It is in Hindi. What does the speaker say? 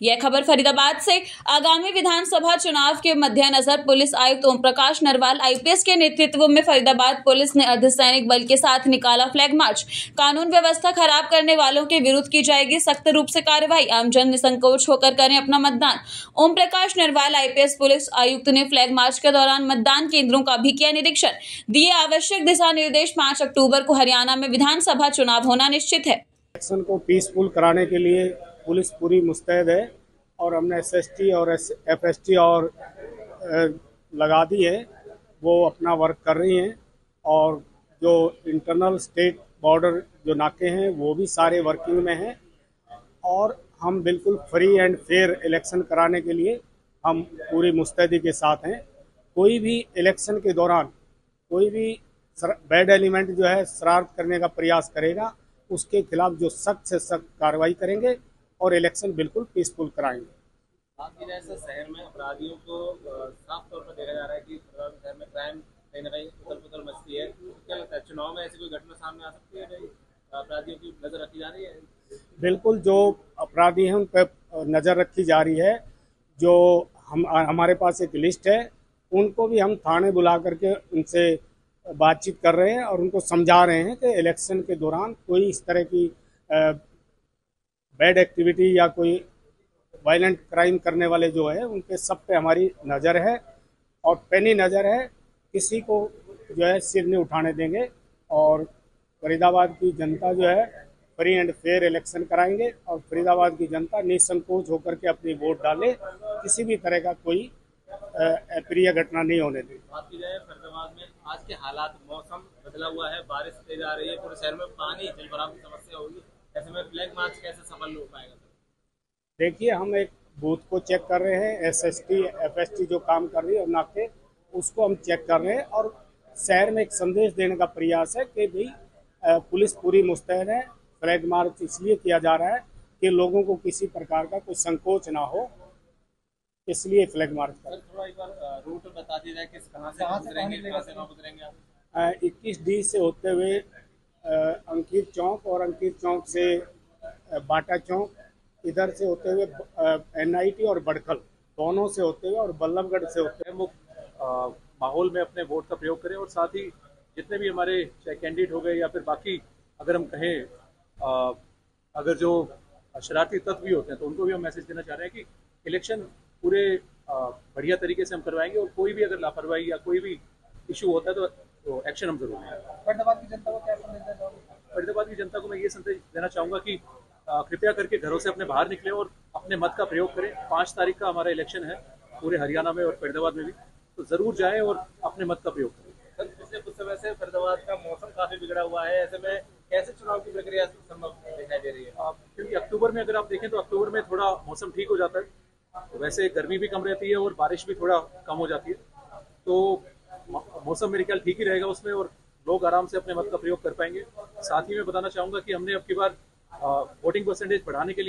यह खबर फरीदाबाद से। आगामी विधानसभा चुनाव के मद्देनजर पुलिस आयुक्त ओम प्रकाश नरवाल आईपीएस के नेतृत्व में फरीदाबाद पुलिस ने अर्धसैनिक बल के साथ निकाला फ्लैग मार्च। कानून व्यवस्था खराब करने वालों के विरुद्ध की जाएगी सख्त रूप से कार्रवाई। आमजन निसंकोच होकर करें अपना मतदान। ओम प्रकाश नरवाल आईपीएस पुलिस आयुक्त ने फ्लैग मार्च के दौरान मतदान केंद्रों का भी किया निरीक्षण। दिए आवश्यक दिशा निर्देश पाँच अक्टूबर को हरियाणा में विधानसभा चुनाव होना निश्चित है। इलेक्शन को पीसफुल कराने के लिए पुलिस पूरी मुस्तैद है और हमने एसएसटी और एफएसटी और लगा दी है। वो अपना वर्क कर रही हैं और जो इंटरनल स्टेट बॉर्डर जो नाके हैं, वो भी सारे वर्किंग में हैं। और हम बिल्कुल फ्री एंड फेयर इलेक्शन कराने के लिए हम पूरी मुस्तैदी के साथ हैं। कोई भी इलेक्शन के दौरान, कोई भी बैड एलिमेंट जो है, शरारत करने का प्रयास करेगा, उसके खिलाफ जो सख्त से सख्त कार्रवाई करेंगे। और इलेक्शन बिल्कुल पीसफुल कराएँगे। शहर में अपराधियों को साफ़ तौर पर देखा जा रहा है कि शहर में क्राइम कहीं ना कहीं उथल पुथल मचती है। तो क्या लगता है चुनाव में ऐसी कोई घटना सामने आ सकती है अपराधियों की नज़र रखी जा रही है? बिल्कुल जो अपराधी हैं उन पर नज़र रखी जा रही है। जो हम हमारे पास एक लिस्ट है उनको भी हम थाने बुला करके उनसे बातचीत कर रहे हैं और उनको समझा रहे हैं कि इलेक्शन के दौरान कोई इस तरह की बैड एक्टिविटी या कोई वायलेंट क्राइम करने वाले जो है उन पे सब पे हमारी नज़र है और पैनी नज़र है। किसी को जो है, सिर नहीं उठाने देंगे और फरीदाबाद की जनता जो है फ्री एंड फेयर इलेक्शन कराएँगे और फरीदाबाद की जनता निसंकोच होकर के अपनी वोट डाले। किसी भी तरह का कोई अप्रिय घटना नहीं होने बात की जाए फरीदाबाद में, आज के हालात, मौसम बदला हुआ है, बारिश तेज आ रही है, पूरे शहर में पानी, जलभराव की समस्या होगी। ऐसे में फ्लैग मार्च कैसे सफल हो पाएगा देखिए हम एक बूथ को चेक कर रहे हैं एसएसटी एफएसटी जो काम कर रही है और नाके उसको हम चेक कर रहे हैं और शहर में एक संदेश देने का प्रयास है कि भाई पुलिस पूरी मुस्तैद है फ्लैग मार्च इसलिए किया जा रहा है कि लोगों को किसी प्रकार का कोई संकोच ना हो इसलिए फ्लैग मार्च कर। सर थोड़ा एक बार रूट बता दिया जाए किस कहाँ से गुजरेंगे कहाँ से कहाँ गुजरेंगे? इक्कीस डी से होते हुए अंकित चौक और अंकित चौक से बाटा चौक इधर से होते हुए एनआईटी और बड़खल दोनों से होते हुए और बल्लभगढ़ से होते हुए। माहौल में अपने वोट का प्रयोग करें और साथ ही जितने भी हमारे चाहे कैंडिडेट हो गए या फिर बाकी अगर हम कहें अ, अगर जो शरारती तत्व भी होते हैं तो उनको भी हम मैसेज देना चाह रहे हैं कि इलेक्शन पूरे बढ़िया तरीके से हम करवाएँगे और कोई भी अगर लापरवाही या कोई भी इशू होता है तो, तो एक्शन हम ज़रूर लेंगे। फरीदाबाद की जनता को क्या संदेश देना फरीदाबाद की जनता को मैं ये संदेश देना चाहूँगा कि कृपया करके घरों से अपने बाहर निकलें और अपने मत का प्रयोग करें। पाँच तारीख का हमारा इलेक्शन है पूरे हरियाणा में और फरीदाबाद में भी। तो ज़रूर जाएँ और अपने मत का प्रयोग करें। सर पिछले कुछ समय से फरीदाबाद का मौसम काफ़ी बिगड़ा हुआ है। ऐसे में कैसे चुनाव की प्रक्रिया संभव दिखाई दे रही है? क्योंकि अक्टूबर में अगर आप देखें तो अक्टूबर में थोड़ा मौसम ठीक हो जाता है। तो वैसे गर्मी भी कम रहती है और बारिश भी थोड़ा कम हो जाती है। तो मौसम मेरे ख्याल ठीक ही रहेगा उसमें और लोग आराम से अपने मत का प्रयोग कर पाएँगे। साथ ही मैं बताना चाहूँगा कि हमने अब की बार वोटिंग परसेंटेज बढ़ाने के लिए